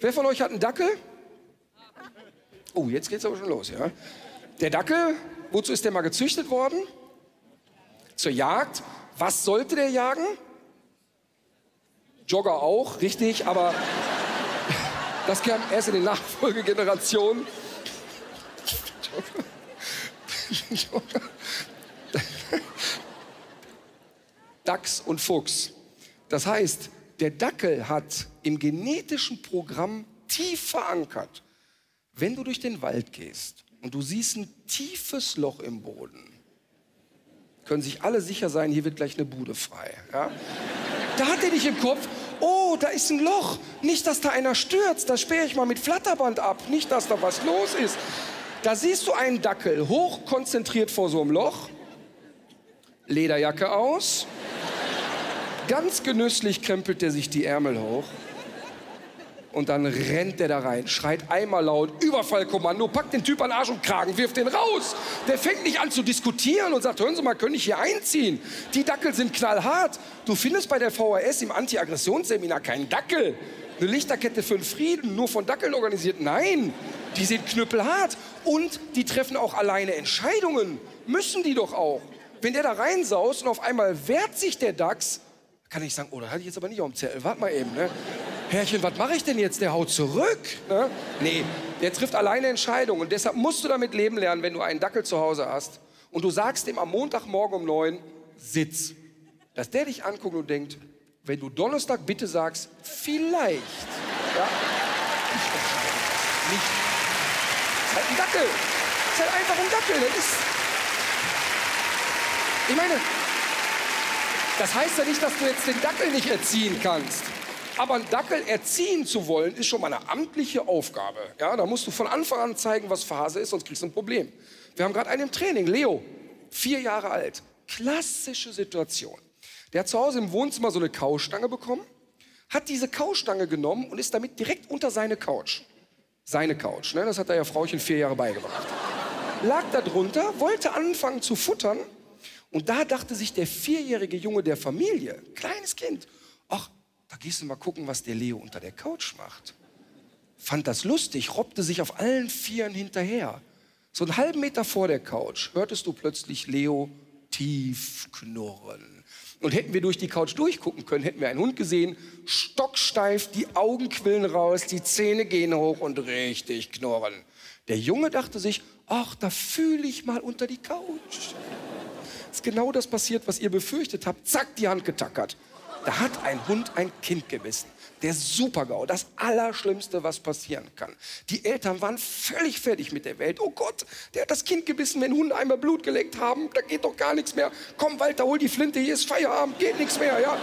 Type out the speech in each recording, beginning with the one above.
Wer von euch hat einen Dackel? Oh, jetzt geht's aber schon los, ja. Der Dackel, wozu ist der mal gezüchtet worden? Zur Jagd. Was sollte der jagen? Jogger auch, richtig, aber das kam erst in den Nachfolgegenerationen. Dachs und Fuchs. Das heißt, der Dackel hat im genetischen Programm tief verankert, wenn du durch den Wald gehst und du siehst ein tiefes Loch im Boden, können sich alle sicher sein, hier wird gleich eine Bude frei. Ja? Da hat er dich im Kopf, oh, da ist ein Loch. Nicht, dass da einer stürzt, da sperre ich mal mit Flatterband ab. Nicht, dass da was los ist. Da siehst du einen Dackel, hochkonzentriert vor so einem Loch, Lederjacke aus, ganz genüsslich krempelt er sich die Ärmel hoch und dann rennt der da rein, schreit einmal laut, Überfallkommando, packt den Typ an Arsch und Kragen, wirft den raus. Der fängt nicht an zu diskutieren und sagt, hören Sie mal, können ich hier einziehen? Die Dackel sind knallhart. Du findest bei der VHS im Anti-Aggressionsseminar keinen Dackel. Eine Lichterkette für den Frieden, nur von Dackeln organisiert. Nein, die sind knüppelhart und die treffen auch alleine Entscheidungen. Müssen die doch auch. Wenn der da reinsaust und auf einmal wehrt sich der Dachs, kann ich sagen, oh, das hatte ich jetzt aber nicht auf dem Zettel. Warte mal eben, ne? Herrchen, was mache ich denn jetzt? Der haut zurück. Ne? Nee, der trifft alleine Entscheidungen. Und deshalb musst du damit leben lernen, wenn du einen Dackel zu Hause hast und du sagst ihm am Montagmorgen um neun, sitz. Dass der dich anguckt und denkt, wenn du Donnerstag bitte sagst, vielleicht. Ja? Nicht. Das ist halt ein Dackel. Das ist halt einfach ein Dackel. Das ist. Ich meine, das heißt ja nicht, dass du jetzt den Dackel nicht erziehen kannst. Aber einen Dackel erziehen zu wollen, ist schon mal eine amtliche Aufgabe. Ja, da musst du von Anfang an zeigen, was Phase ist, sonst kriegst du ein Problem. Wir haben gerade einen im Training, Leo, vier Jahre alt. Klassische Situation. Der hat zu Hause im Wohnzimmer so eine Kaustange bekommen, hat diese Kaustange genommen und ist damit direkt unter seine Couch. Seine Couch, ne? das hat er ja Frauchen vier Jahre beigebracht. Lag da drunter, wollte anfangen zu futtern und da dachte sich der vierjährige Junge der Familie, kleines Kind, ach, da gehst du mal gucken, was der Leo unter der Couch macht. Fand das lustig, robbte sich auf allen Vieren hinterher. So einen halben Meter vor der Couch hörtest du plötzlich Leo tief knurren. Und hätten wir durch die Couch durchgucken können, hätten wir einen Hund gesehen, stocksteif, die Augen quillen raus, die Zähne gehen hoch und richtig knurren. Der Junge dachte sich, ach, da fühle ich mal unter die Couch. Ist genau das passiert, was ihr befürchtet habt. Zack, die Hand getackert. Da hat ein Hund ein Kind gebissen. Der Supergau, das Allerschlimmste, was passieren kann. Die Eltern waren völlig fertig mit der Welt. Oh Gott, der hat das Kind gebissen, wenn Hunde einmal Blut geleckt haben. Da geht doch gar nichts mehr. Komm, Walter, hol die Flinte, hier ist Feierabend, geht nichts mehr, ja.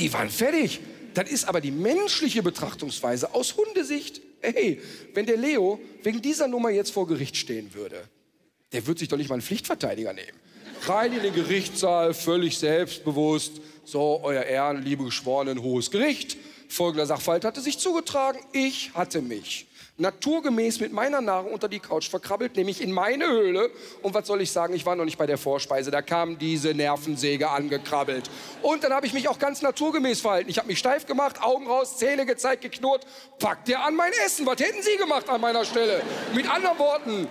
Die waren fertig. Das ist aber die menschliche Betrachtungsweise aus Hundesicht. Hey, wenn der Leo wegen dieser Nummer jetzt vor Gericht stehen würde, der würde sich doch nicht mal einen Pflichtverteidiger nehmen. Rein in den Gerichtssaal, völlig selbstbewusst so, euer Ehren, liebe Geschworenen, hohes Gericht. Folgender Sachverhalt hatte sich zugetragen. Ich hatte mich naturgemäß mit meiner Nahrung unter die Couch verkrabbelt, nämlich in meine Höhle. Und was soll ich sagen, ich war noch nicht bei der Vorspeise, da kam diese Nervensäge angekrabbelt. Und dann habe ich mich auch ganz naturgemäß verhalten. Ich habe mich steif gemacht, Augen raus, Zähne gezeigt, geknurrt. Packt der an mein Essen, was hätten Sie gemacht an meiner Stelle? Mit anderen Worten,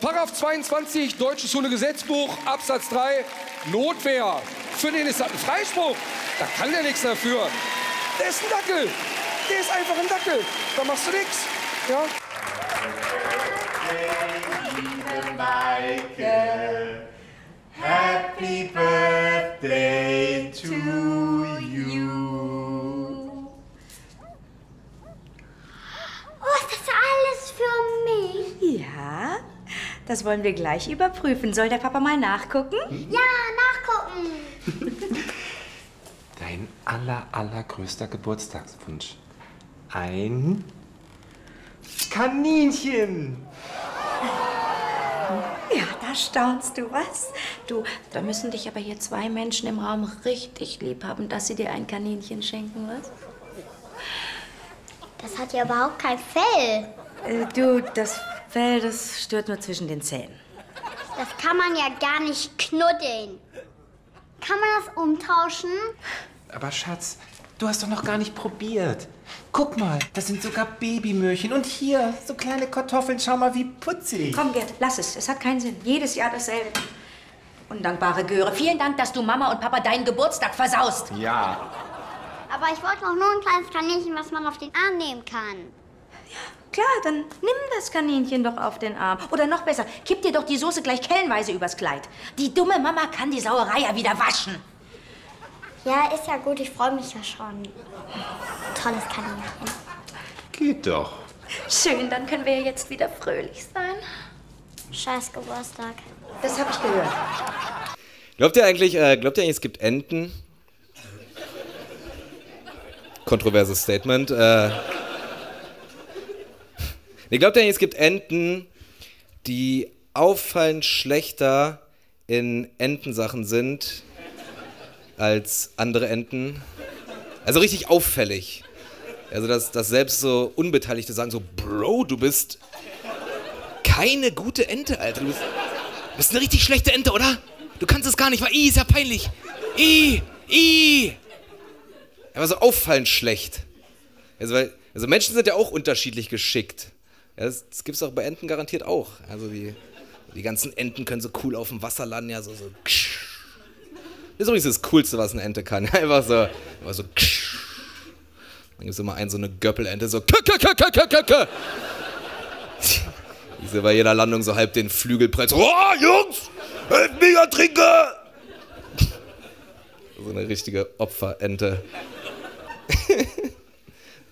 Paragraph 22, Deutsches Hundegesetzbuch, Absatz 3, Notwehr. Für den ist das ein Freispruch. Da kann der nichts dafür. Der ist ein Dackel. Der ist einfach ein Dackel. Da machst du nichts. Ja? Das wollen wir gleich überprüfen. Soll der Papa mal nachgucken? Ja, nachgucken. Dein aller, allergrößter Geburtstagswunsch. Ein Kaninchen. Ja, da staunst du, was? Du, da müssen dich aber hier zwei Menschen im Raum richtig lieb haben, dass sie dir ein Kaninchen schenken, was? Das hat ja überhaupt kein Fell. Äh, du, das Fell, das stört nur zwischen den Zähnen. Das kann man ja gar nicht knuddeln. Kann man das umtauschen? Aber Schatz, Du hast doch noch gar nicht probiert. Guck mal, das sind sogar Babymöhrchen. Und hier, so kleine Kartoffeln. Schau mal, wie putzig. Komm, Gerd, lass es. Es hat keinen Sinn. Jedes Jahr dasselbe. Undankbare Göre. Vielen Dank, dass du Mama und Papa deinen Geburtstag versaust. Ja. Aber ich wollte doch nur ein kleines Kaninchen, was man auf den Arm nehmen kann. Klar, dann nimm das Kaninchen doch auf den Arm. Oder noch besser, kipp dir doch die Soße gleich kellenweise übers Kleid. Die dumme Mama kann die Sauerei ja wieder waschen. Ja, ist ja gut, ich freue mich ja schon. Tolles Kaninchen. Geht doch. Schön, dann können wir ja jetzt wieder fröhlich sein. Scheiß Geburtstag. Das habe ich gehört. Glaubt ihr eigentlich, äh, glaubt ihr eigentlich, es gibt Enten? Kontroverses Statement. Äh, glaubt ihr eigentlich, es gibt Enten, die auffallend schlechter in Entensachen sind als andere Enten? Also richtig auffällig. Also, dass, dass selbst so Unbeteiligte sagen so, Bro, du bist keine gute Ente, Alter. Du bist, du bist eine richtig schlechte Ente, oder? Du kannst es gar nicht, weil I ist ja peinlich. I, I. Aber so auffallend schlecht. Also, weil, also Menschen sind ja auch unterschiedlich geschickt. Ja, das, das gibt es auch bei Enten garantiert auch. Also die, die ganzen Enten können so cool auf dem Wasser landen, ja, so, so. Das ist übrigens das Coolste, was eine Ente kann. Einfach so, einfach so. Dann gibt es immer einen, so eine Göppelente, so. Die sie bei jeder Landung so halb den Flügelbrett. So, oh, Jungs, helft mir, ich trinke! So eine richtige Opferente.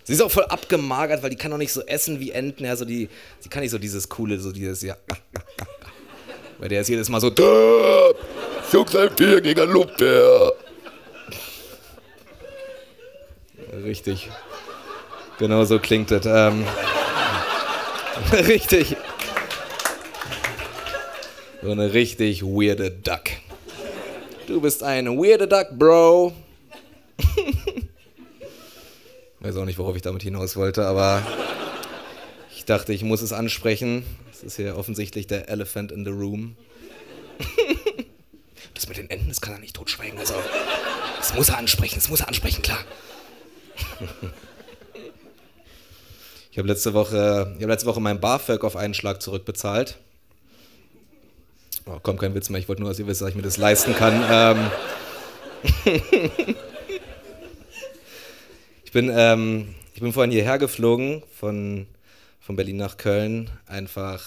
sie ist auch voll abgemagert, weil die kann auch nicht so essen wie Enten. Ja, so die, sie kann nicht so dieses coole, so dieses, ja. Weil der ist jedes Mal so, Jungs, helft mir gegen Luftbär. Richtig. Genau so klingt es. Ähm, richtig. So eine richtig weirde Duck. Du bist ein weirder Duck, Bro. Weiß auch nicht, worauf ich damit hinaus wollte, aber ich dachte, ich muss es ansprechen. Das ist hier offensichtlich der Elephant in the Room. Das mit den Enten, das kann er nicht totschweigen. Also, das muss er ansprechen, das muss er ansprechen, klar. Ich habe letzte Woche, ich Woche mein BAföG auf einen Schlag zurückbezahlt. Oh, kommt kein Witz mehr, ich wollte nur, dass ihr wisst, dass ich mir das leisten kann. Ähm ich, bin, ähm, ich bin vorhin hierher geflogen, von, von Berlin nach Köln, einfach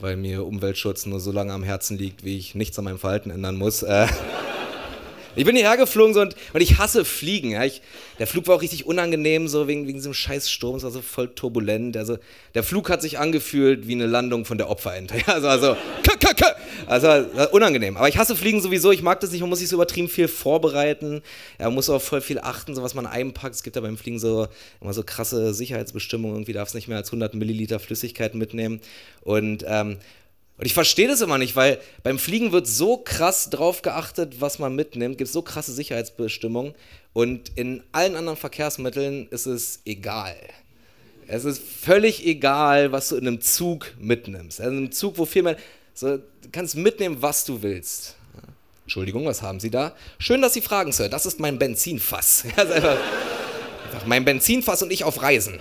weil mir Umweltschutz nur so lange am Herzen liegt, wie ich nichts an meinem Verhalten ändern muss. Äh ich bin hierher geflogen so, und, und ich hasse Fliegen. Ja. Ich, der Flug war auch richtig unangenehm, so wegen, wegen diesem scheiß Sturm, es war so voll turbulent. Also, der Flug hat sich angefühlt wie eine Landung von der Opferente. Ja, also, also, also unangenehm. Aber ich hasse Fliegen sowieso, ich mag das nicht, man muss sich so übertrieben viel vorbereiten. Ja, man muss auch voll viel achten, so was man einpackt. Es gibt ja beim Fliegen so immer so krasse Sicherheitsbestimmungen. Irgendwie darf es nicht mehr als 100 Milliliter Flüssigkeit mitnehmen. Und ähm, und ich verstehe das immer nicht, weil beim Fliegen wird so krass drauf geachtet, was man mitnimmt, gibt so krasse Sicherheitsbestimmungen und in allen anderen Verkehrsmitteln ist es egal. Es ist völlig egal, was du in einem Zug mitnimmst. Also in einem Zug, wo viel mehr, so, du kannst mitnehmen, was du willst. Entschuldigung, was haben Sie da? Schön, dass Sie fragen, Sir. Das ist mein Benzinfass. einfach, einfach mein Benzinfass und ich auf Reisen.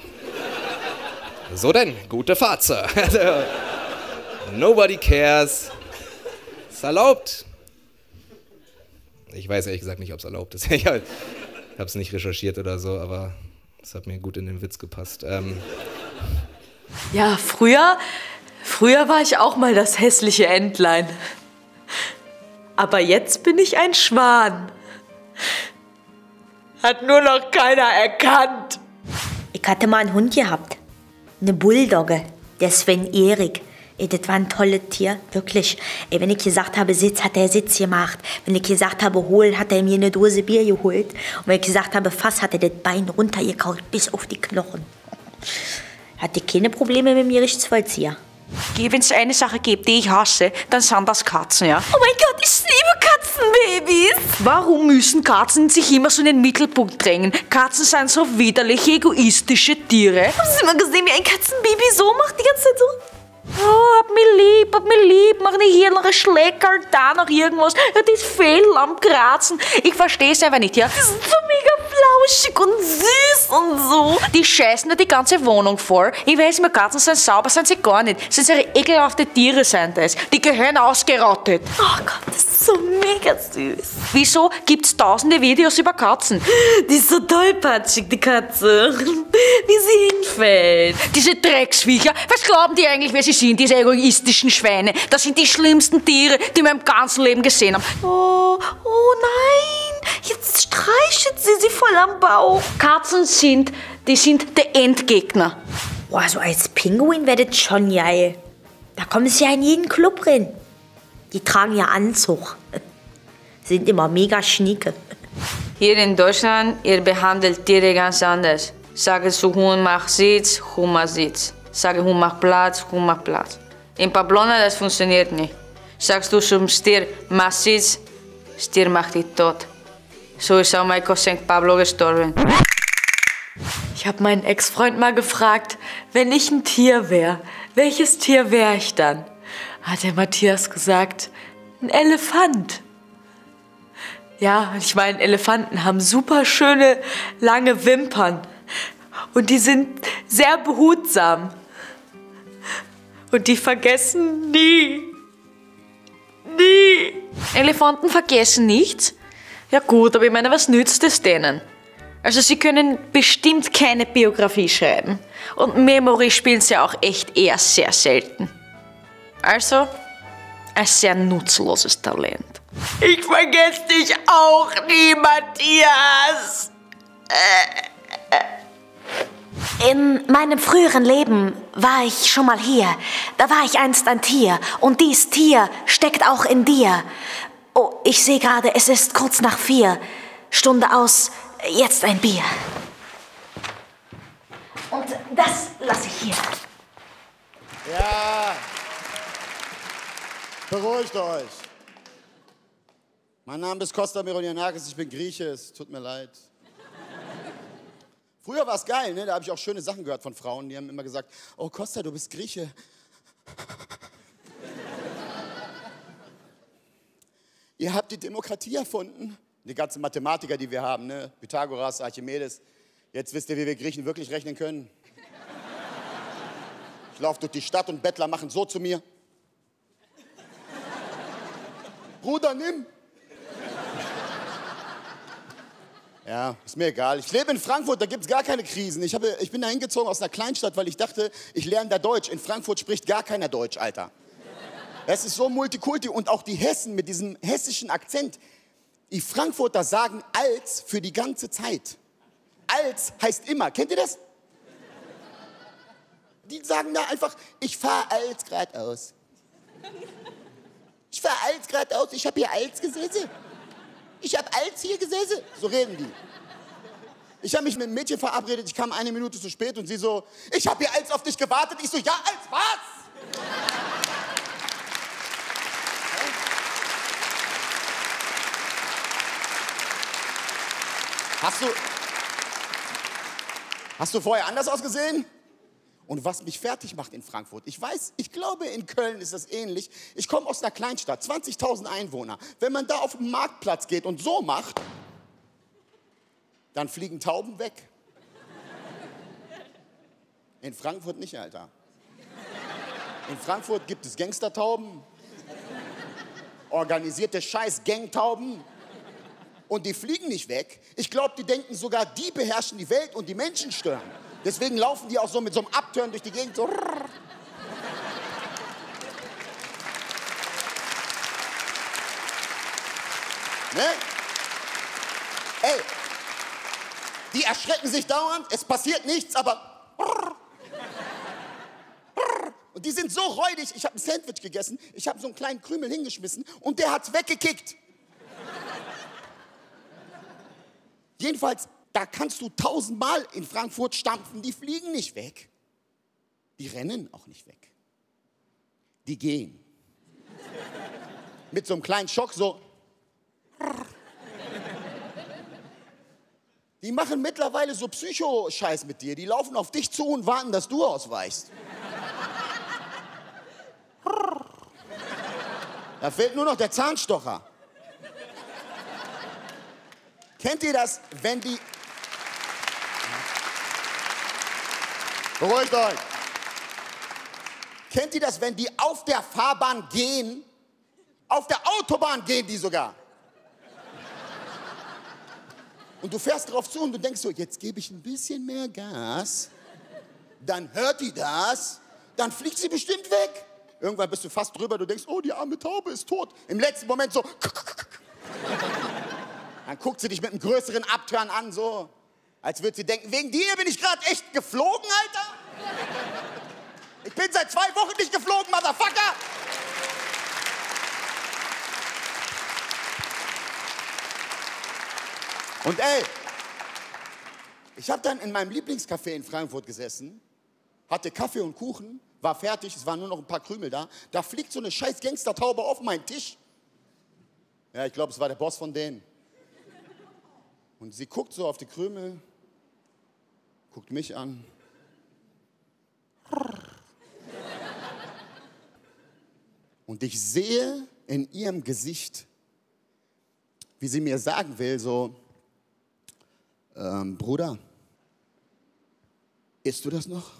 So denn, gute Fahrt, Sir. Nobody cares. Ist erlaubt. Ich weiß ehrlich gesagt nicht, ob es erlaubt ist. Ich habe es nicht recherchiert oder so, aber es hat mir gut in den Witz gepasst. Ähm, Ja, früher, früher war ich auch mal das hässliche Entlein. Aber jetzt bin ich ein Schwan. Hat nur noch keiner erkannt. Ich hatte mal einen Hund gehabt. Eine Bulldogge. Der Sven Erik. Ey, das war ein tolles Tier, wirklich. Ey, wenn ich gesagt habe, Sitz, hat er Sitz gemacht. Wenn ich gesagt habe, hol, hat er mir eine Dose Bier geholt. Und wenn ich gesagt habe, Fass, hat er das Bein runtergekaut bis auf die Knochen. Hatte keine Probleme mit dem Gerichtsvollzieher. Wenn es eine Sache gibt, die ich hasse, dann sind das Katzen, ja? Oh mein Gott, ich liebe Katzenbabys! Warum müssen Katzen sich immer so in den Mittelpunkt drängen? Katzen sind so widerliche, egoistische Tiere. Hast du mal gesehen, wie ein Katzenbaby so macht, die ganze Zeit so? Oh, hab mich lieb, hab mich lieb, mach nicht hier noch ein Schleckerl, da noch irgendwas. Ja, das Fell am Kratzen. Ich versteh's einfach nicht, ja. Das ist so mega flauschig und süß und so. Die scheißen dir die ganze Wohnung voll. Ich weiß, mir Katzen sind sauber, sind sie gar nicht. Sind so ekelhafte Tiere sein das. Die gehören ausgerottet. Oh Gott, das ist so mega süß. Wieso gibt's tausende Videos über Katzen? Die ist so tollpatschig, die Katze. Wie sie hinfällt. Diese Drecksviecher, was glauben die eigentlich, wer sie sind, diese egoistischen Schweine? Das sind die schlimmsten Tiere, die wir im ganzen Leben gesehen haben. Oh, oh nein. Jetzt streichelt sie sie voll am Bauch. Katzen sind, die sind der Endgegner. Boah, so als Pinguin werdet schon geil. Da kommen sie ja in jeden Club rein. Die tragen ja Anzug. Sind immer mega schnieke. Hier in Deutschland, ihr behandelt Tiere ganz anders. Sage zu Huhn, mach Sitz, Huhn macht Sitz. Sage Huhn, mach Platz, Huhn macht Platz. In Pamplona, das funktioniert nicht. Sagst du zum Stier, mach Sitz, Stier macht dich tot. So ist auch mein Cousin Pablo gestorben. Ich habe meinen Ex-Freund mal gefragt, wenn ich ein Tier wäre, welches Tier wäre ich dann? Hat der Matthias gesagt, ein Elefant. Ja, ich meine, Elefanten haben super schöne, lange Wimpern. Und die sind sehr behutsam. Und die vergessen nie. Nie. Elefanten vergessen nichts? Ja gut, aber ich meine, was nützt es denen? Also sie können bestimmt keine Biografie schreiben. Und Memory spielen sie auch echt eher sehr selten. Also, ein sehr nutzloses Talent. Ich vergesse dich auch nie, Matthias. In meinem früheren Leben war ich schon mal hier. Da war ich einst ein Tier. Und dies Tier steckt auch in dir. Oh, ich sehe gerade, es ist kurz nach vier. Stunde aus, jetzt ein Bier. Und das lasse ich hier. Ja. Beruhigt euch. Mein Name ist Costa Mironianakis, ich bin Grieche, es tut mir leid. Früher war es geil, ne? da habe ich auch schöne Sachen gehört von Frauen, die haben immer gesagt, oh Costa, du bist Grieche. Ihr habt die Demokratie erfunden. Die ganzen Mathematiker, die wir haben, ne? Pythagoras, Archimedes. Jetzt wisst ihr, wie wir Griechen wirklich rechnen können. Ich laufe durch die Stadt und Bettler machen so zu mir. Bruder, nimm. Ja, ist mir egal. Ich lebe in Frankfurt, da gibt es gar keine Krisen. Ich, habe, ich bin da hingezogen aus einer Kleinstadt, weil ich dachte, ich lerne da Deutsch. In Frankfurt spricht gar keiner Deutsch, Alter. Es ist so multikulti und auch die Hessen mit diesem hessischen Akzent. Die Frankfurter sagen als für die ganze Zeit. Als heißt immer. Kennt ihr das? Die sagen da einfach, ich fahre als grad aus. Ich fahre als grad aus, ich habe hier als gesessen. Ich habe als hier gesessen. So reden die. Ich habe mich mit einem Mädchen verabredet, ich kam eine Minute zu spät und sie so, ich habe hier als auf dich gewartet. Ich so, ja, als was? Hast du, hast du vorher anders ausgesehen? Und was mich fertig macht in Frankfurt, ich weiß, ich glaube, in Köln ist das ähnlich. Ich komme aus einer Kleinstadt, 20.000 Einwohner. Wenn man da auf den Marktplatz geht und so macht, dann fliegen Tauben weg. In Frankfurt nicht, Alter. In Frankfurt gibt es Gangstertauben, organisierte Scheiß-Gangtauben. Und die fliegen nicht weg. Ich glaube, die denken sogar, die beherrschen die Welt und die Menschen stören. Deswegen laufen die auch so mit so einem Abturn durch die Gegend. So. Ne? Ey, die erschrecken sich dauernd, es passiert nichts, aber. Und die sind so räudig. Ich habe ein Sandwich gegessen, ich habe so einen kleinen Krümel hingeschmissen und der hat's weggekickt. Jedenfalls, da kannst du tausendmal in Frankfurt stampfen, die fliegen nicht weg. Die rennen auch nicht weg. Die gehen. Mit so einem kleinen Schock so. Die machen mittlerweile so Psycho-Scheiß mit dir. Die laufen auf dich zu und warten, dass du ausweichst. Da fehlt nur noch der Zahnstocher. Kennt ihr das, wenn die... Beruhigt euch. Kennt ihr das, wenn die auf der Fahrbahn gehen? Auf der Autobahn gehen die sogar. Und du fährst drauf zu und du denkst so, jetzt gebe ich ein bisschen mehr Gas. Dann hört die das, dann fliegt sie bestimmt weg. Irgendwann bist du fast drüber, du denkst, oh, die arme Taube ist tot. Im letzten Moment so. Dann guckt sie dich mit einem größeren Abturn an, so. Als würde sie denken, wegen dir bin ich gerade echt geflogen, Alter. Ich bin seit zwei Wochen nicht geflogen, Motherfucker. Und ey, ich habe dann in meinem Lieblingscafé in Frankfurt gesessen, hatte Kaffee und Kuchen, war fertig, es waren nur noch ein paar Krümel da. Da fliegt so eine scheiß Gangstertaube auf meinen Tisch. Ja, ich glaube, es war der Boss von denen. Und sie guckt so auf die Krümel, guckt mich an. Und ich sehe in ihrem Gesicht, wie sie mir sagen will, so, ähm, Bruder, isst du das noch?